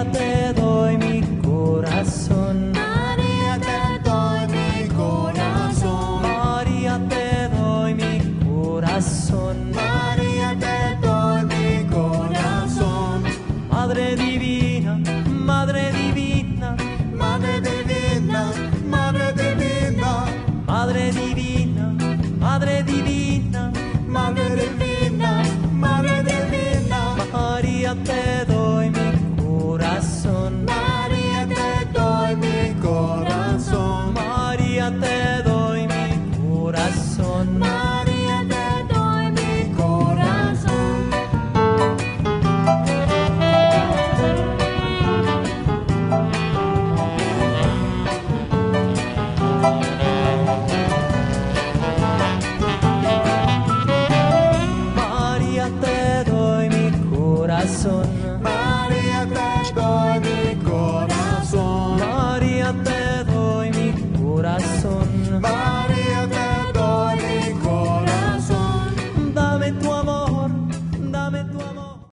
María, te doy mi corazón. María, te doy mi corazón. María, te doy mi corazón. María, te doy mi corazón. Madre divina, Madre divina, Madre divina, Madre divina, Madre divina, Madre divina, Madre divina, Madre divina. María, te doy corazón.